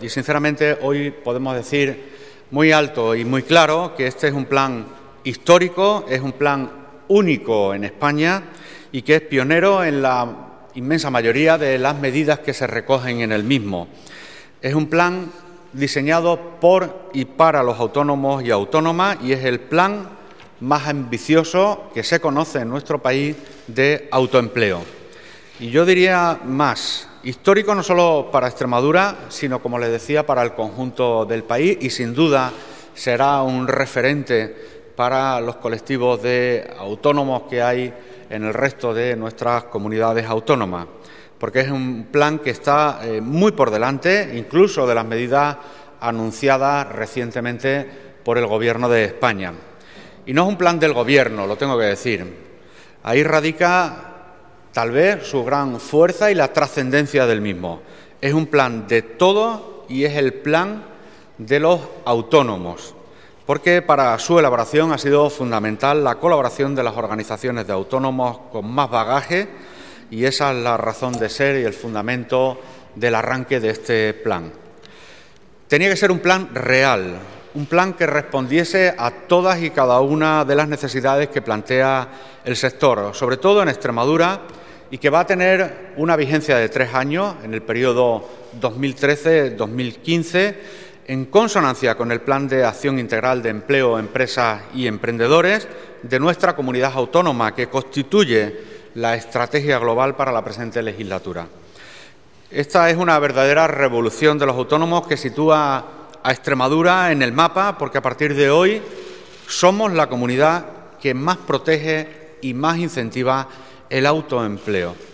Y sinceramente hoy podemos decir muy alto y muy claro que este es un plan histórico, es un plan único en España y que es pionero en la inmensa mayoría de las medidas que se recogen en el mismo. Es un plan diseñado por y para los autónomos y autónomas y es el plan más ambicioso que se conoce en nuestro país de autoempleo. Y yo diría más, histórico no solo para Extremadura, sino, como les decía, para el conjunto del país y sin duda será un referente para los colectivos de autónomos que hay en el resto de nuestras comunidades autónomas, porque es un plan que está eh, muy por delante, incluso de las medidas anunciadas recientemente por el Gobierno de España. Y no es un plan del Gobierno, lo tengo que decir. Ahí radica tal vez su gran fuerza y la trascendencia del mismo. Es un plan de todo y es el plan de los autónomos, porque para su elaboración ha sido fundamental la colaboración de las organizaciones de autónomos con más bagaje y esa es la razón de ser y el fundamento del arranque de este plan. Tenía que ser un plan real, un plan que respondiese a todas y cada una de las necesidades que plantea el sector, sobre todo en Extremadura, y que va a tener una vigencia de tres años en el periodo 2013-2015, en consonancia con el Plan de Acción Integral de Empleo, Empresas y Emprendedores de nuestra comunidad autónoma, que constituye la estrategia global para la presente legislatura. Esta es una verdadera revolución de los autónomos que sitúa a Extremadura en el mapa, porque a partir de hoy somos la comunidad que más protege y más incentiva el autoempleo.